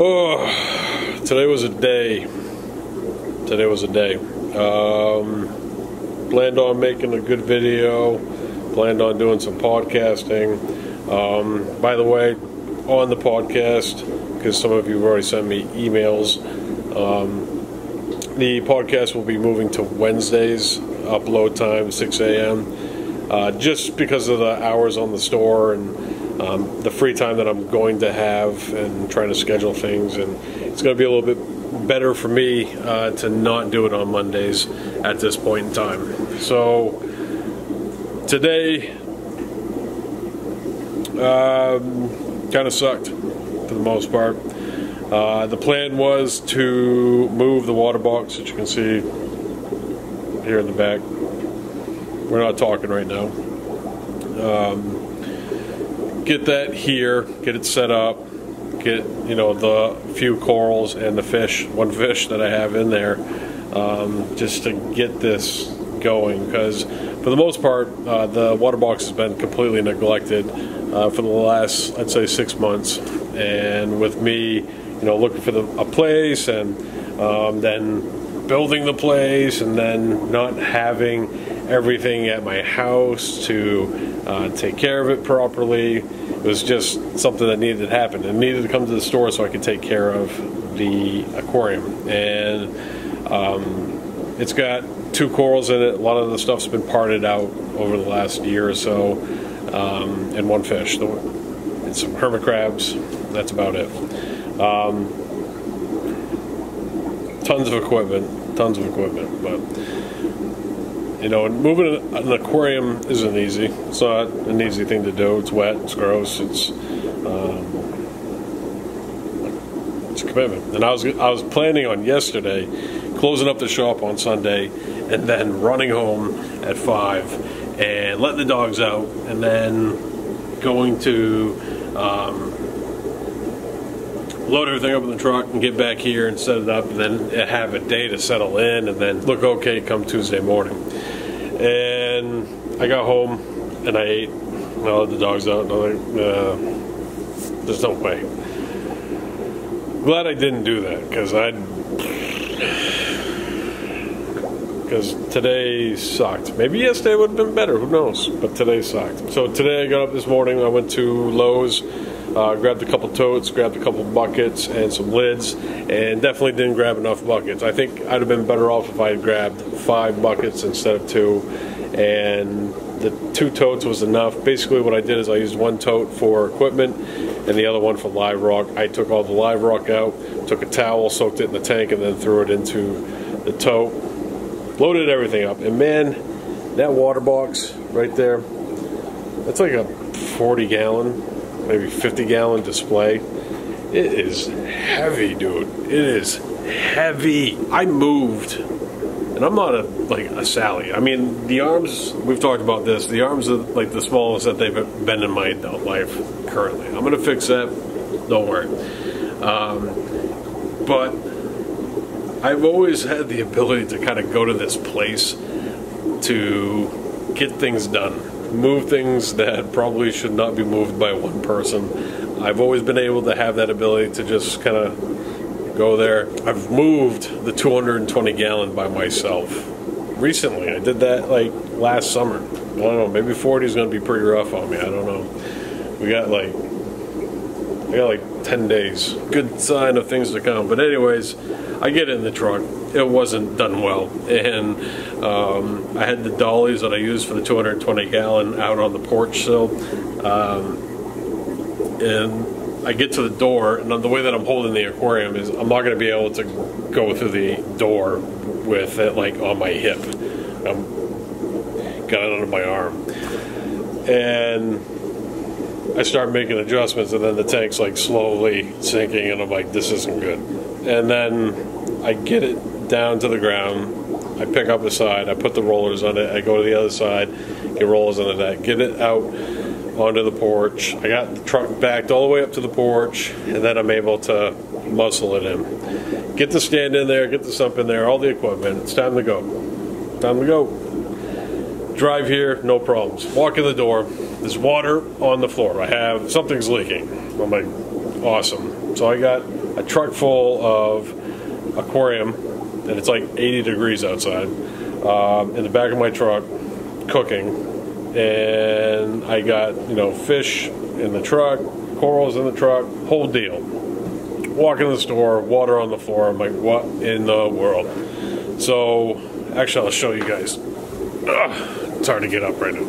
Oh, today was a day. Today was a day. Um, planned on making a good video. Planned on doing some podcasting. Um, by the way, on the podcast, because some of you have already sent me emails, um, the podcast will be moving to Wednesdays, upload time 6 a.m. Uh, just because of the hours on the store and um, the free time that I'm going to have and trying to schedule things. And it's going to be a little bit better for me uh, to not do it on Mondays at this point in time. So today um, kind of sucked for the most part. Uh, the plan was to move the water box that you can see here in the back. We're not talking right now. Um, get that here, get it set up, get you know the few corals and the fish, one fish that I have in there, um, just to get this going. Because for the most part, uh, the water box has been completely neglected uh, for the last, I'd say, six months. And with me, you know, looking for the, a place and um, then building the place and then not having everything at my house to uh, take care of it properly. It was just something that needed to happen. It needed to come to the store so I could take care of the aquarium. And um, it's got two corals in it. A lot of the stuff's been parted out over the last year or so, um, and one fish. And some hermit crabs. That's about it. Um, tons of equipment, tons of equipment, but you know, moving an aquarium isn't easy. It's not an easy thing to do. It's wet. It's gross. It's um, it's a commitment. And I was I was planning on yesterday closing up the shop on Sunday and then running home at five and letting the dogs out and then going to um, load everything up in the truck and get back here and set it up and then have a day to settle in and then look okay come Tuesday morning. And I got home and I ate and I let the dogs out and I'm like, uh, there's no way. Glad I didn't do that because I'd. because today sucked. Maybe yesterday would have been better. Who knows? But today sucked. So today I got up this morning. I went to Lowe's, uh, grabbed a couple totes, grabbed a couple buckets and some lids, and definitely didn't grab enough buckets. I think I'd have been better off if I had grabbed five buckets instead of two. And the two totes was enough. Basically, what I did is I used one tote for equipment and the other one for live rock. I took all the live rock out, took a towel, soaked it in the tank, and then threw it into the tote loaded everything up. And man, that water box right there, that's like a 40 gallon, maybe 50 gallon display. It is heavy, dude. It is heavy. I moved, and I'm not a like a Sally. I mean, the arms. We've talked about this. The arms are like the smallest that they've been in my adult life currently. I'm gonna fix that. Don't worry. Um, but I've always had the ability to kind of go to this place to get things done, move things that probably should not be moved by one person. I've always been able to have that ability to just kind of go there. I've moved the 220 gallon by myself recently. I did that like last summer. I don't know, maybe 40 is going to be pretty rough on me. I don't know. We got like I got like 10 days. Good sign of things to come. But anyways, I get in the truck. It wasn't done well, and um, I had the dollies that I used for the 220 gallon out on the porch sill, um, and I get to the door, and the way that I'm holding the aquarium is I'm not going to be able to go through the door with it like on my hip. I'm got it under my arm, and I start making adjustments, and then the tank's like slowly sinking, and I'm like, this isn't good. And then I get it down to the ground. I pick up a side, I put the rollers on it, I go to the other side, get rollers on the that, get it out onto the porch. I got the truck backed all the way up to the porch, and then I'm able to muscle it in. Get the stand in there, get the sump in there, all the equipment. It's time to go. Time to go. Drive here, no problems. Walk in the door. There's water on the floor. I have something's leaking. I'm like, awesome. So I got a truck full of aquarium, and it's like 80 degrees outside, um, in the back of my truck, cooking, and I got you know fish in the truck, corals in the truck, whole deal. Walk in the store, water on the floor. I'm like, what in the world? So, actually, I'll show you guys. Ugh, it's hard to get up right now.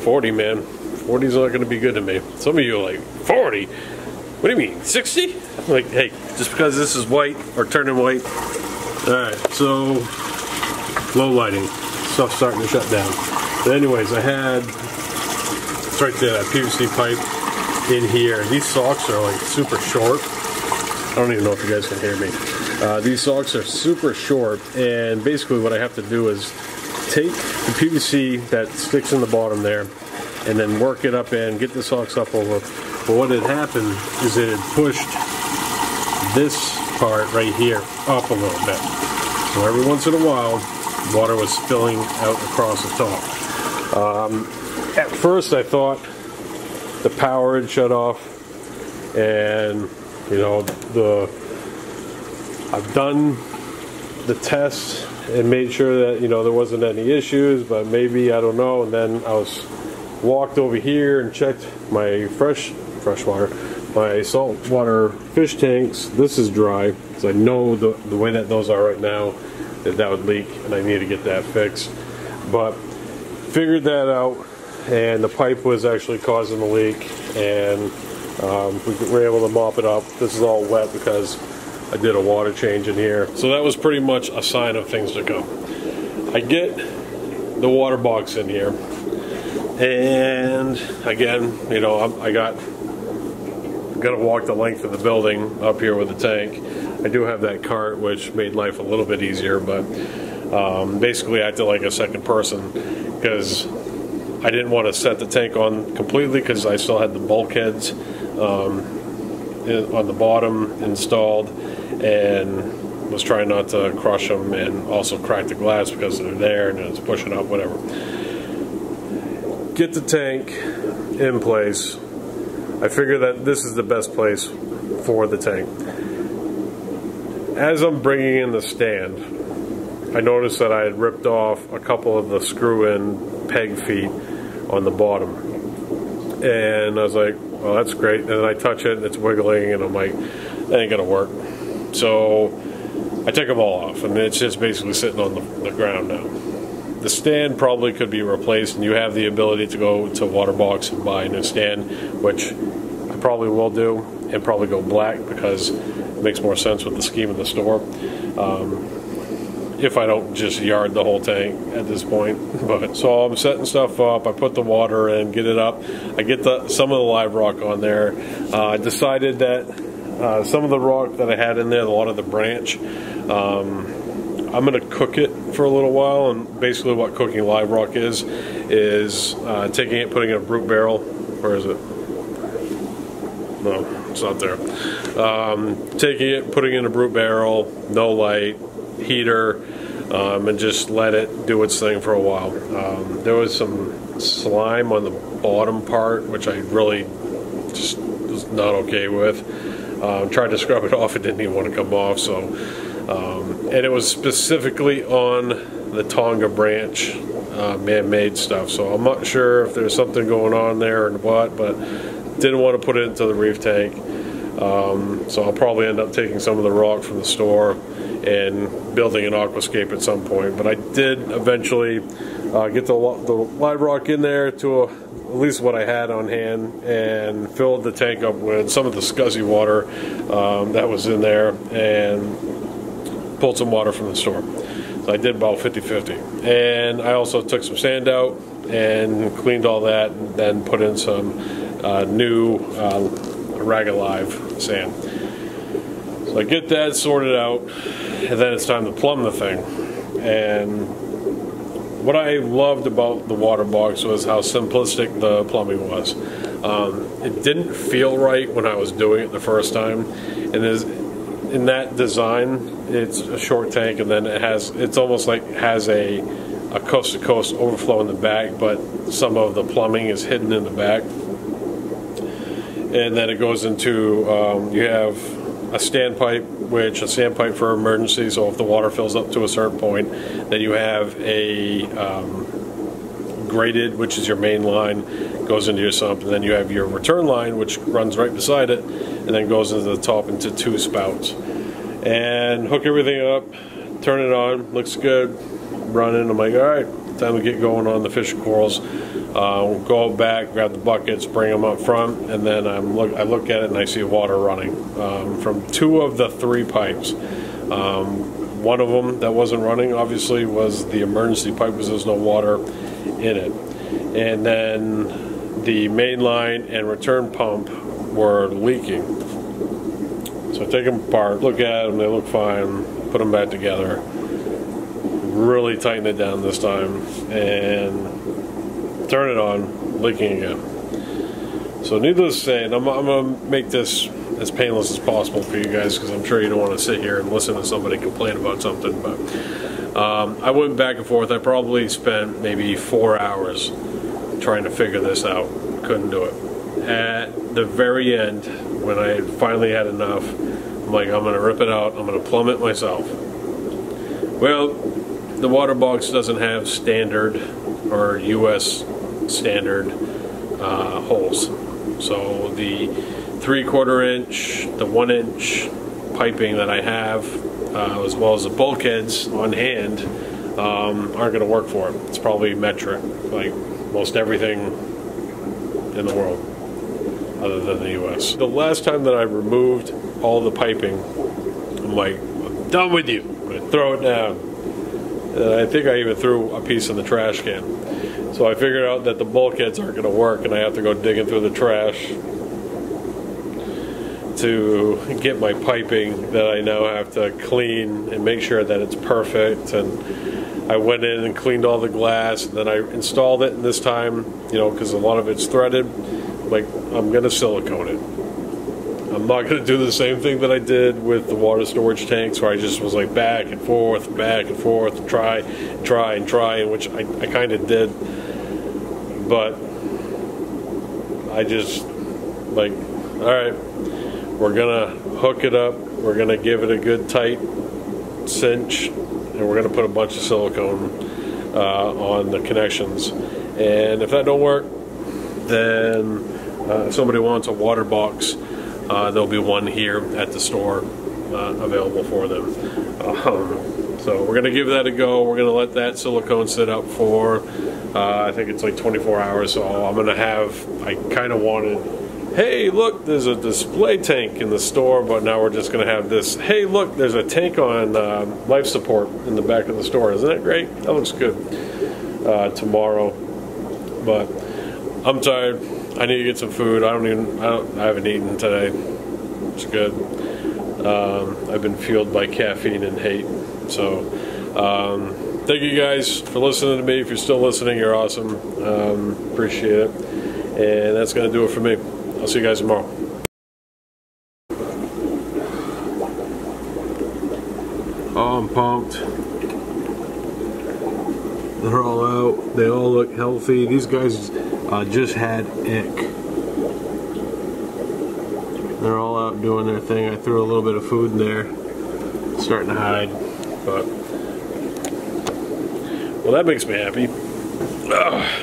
40, man. 40's not going to be good to me. Some of you are like, 40? What do you mean, 60? Like, hey, just because this is white or turning white. Alright, so low lighting. Stuff starting to shut down. But anyways, I had, it's right there, that PVC pipe in here. These socks are like super short. I don't even know if you guys can hear me. Uh, these socks are super short, and basically what I have to do is take the PVC that sticks in the bottom there, and then work it up in, get the socks up over. But what had happened is it had pushed this part right here up a little bit. So every once in a while, water was spilling out across the top. Um, at first I thought the power had shut off and you know the I've done the test and made sure that you know there wasn't any issues but maybe I don't know and then I was walked over here and checked my fresh fresh water my saltwater fish tanks. This is dry because I know the, the way that those are right now that that would leak and I need to get that fixed. But figured that out and the pipe was actually causing the leak and um, we were able to mop it up. This is all wet because I did a water change in here. So that was pretty much a sign of things to come. I get the water box in here. And again you know I got to walk the length of the building up here with the tank. I do have that cart which made life a little bit easier but um, basically I acted like a second person because I didn't want to set the tank on completely because I still had the bulkheads. Um, in, on the bottom installed and was trying not to crush them and also crack the glass because they're there and it's pushing up, whatever. Get the tank in place. I figure that this is the best place for the tank. As I'm bringing in the stand, I noticed that I had ripped off a couple of the screw-in peg feet on the bottom. And I was like, well, that's great. And then I touch it and it's wiggling and I'm like, that ain't gonna work. So I take them all off and it's just basically sitting on the, the ground now. The stand probably could be replaced and you have the ability to go to Waterbox and buy a new stand, which I probably will do and probably go black because it makes more sense with the scheme of the store. Um, if I don't just yard the whole tank at this point. But so I'm setting stuff up. I put the water in, get it up. I get the some of the live rock on there. Uh, I decided that uh, some of the rock that I had in there, a lot of the branch, um, I'm going to cook it for a little while. And basically, what cooking live rock is is uh, taking it, putting it in a brute barrel. Where is it? No, it's not there. Um, taking it, putting it in a brute barrel, no light, heater um, and just let it do its thing for a while. Um, there was some slime on the bottom part, which I really just was not okay with. Um, tried to scrub it off, it didn't even want to come off. So, um, and it was specifically on the Tonga branch uh, man-made stuff. So I'm not sure if there's something going on there or what, but didn't want to put it into the reef tank. Um, so I'll probably end up taking some of the rock from the store and building an aquascape at some point. But I did eventually uh, get the, the live rock in there to a, at least what I had on hand and filled the tank up with some of the scuzzy water um, that was in there and pulled some water from the store. So I did about 50-50. And I also took some sand out and cleaned all that and then put in some uh, new uh, Raga Live sand. So I get that sorted out and then it's time to plumb the thing. And what I loved about the water box was how simplistic the plumbing was. Um, it didn't feel right when I was doing it the first time, and in that design, it's a short tank, and then it has it's almost like has a a coast to coast overflow in the back, but some of the plumbing is hidden in the back, and then it goes into um, you have a standpipe, which a standpipe for emergency. So if the water fills up to a certain point, then you have a um, graded, which is your main line, goes into your sump, and then you have your return line, which runs right beside it, and then goes into the top into two spouts. And hook everything up, turn it on, looks good, running. I'm like, all right, time to get going on the fish corals. Uh, go back, grab the buckets, bring them up front, and then I'm look, I look at it and I see water running um, from two of the three pipes. Um, one of them that wasn't running, obviously, was the emergency pipe because there's no water in it. And then the main line and return pump were leaking. So I take them apart, look at them, they look fine, put them back together, really tighten it down this time, and turn it on, leaking again. So needless to say, I'm, I'm going to make this as painless as possible for you guys because I'm sure you don't want to sit here and listen to somebody complain about something, but um, I went back and forth. I probably spent maybe four hours trying to figure this out. Couldn't do it. At the very end, when I finally had enough, I'm like, I'm going to rip it out. I'm going to plumb it myself. Well, the water box doesn't have standard or U.S. standard uh, holes. So the three quarter inch, the one inch piping that I have uh, as well as the bulkheads on hand, um, aren't going to work for it. It's probably metric, like most everything in the world, other than the U.S. The last time that I removed all the piping, I'm like, I'm done with you. I'm going to throw it down. And I think I even threw a piece in the trash can. So I figured out that the bulkheads aren't going to work, and I have to go digging through the trash to get my piping that I now have to clean and make sure that it's perfect. And I went in and cleaned all the glass, and then I installed it. And this time, you know, because a lot of it's threaded, like I'm gonna silicone it. I'm not gonna do the same thing that I did with the water storage tanks, where I just was like back and forth, back and forth, try, try, and try, and which I, I kind of did. But I just like, all right we're gonna hook it up. We're gonna give it a good tight cinch, and we're gonna put a bunch of silicone uh, on the connections. And if that don't work, then uh, somebody wants a water box, uh, there'll be one here at the store uh, available for them. Um, so we're gonna give that a go. We're gonna let that silicone sit up for uh, I think it's like 24 hours. So I'm gonna have. I kind of wanted hey, look, there's a display tank in the store, but now we're just going to have this, hey, look, there's a tank on uh, life support in the back of the store. Isn't that great? That looks good uh, tomorrow. But I'm tired. I need to get some food. I don't even, I, don't, I haven't eaten today. It's good. Um, I've been fueled by caffeine and hate. So, um, thank you guys for listening to me. If you're still listening, you're awesome. Um, appreciate it. And that's going to do it for me. I'll see you guys tomorrow. Oh, I'm pumped. They're all out. They all look healthy. These guys uh, just had ick. They're all out doing their thing. I threw a little bit of food in there. Starting to hide, but well, that makes me happy. Ugh.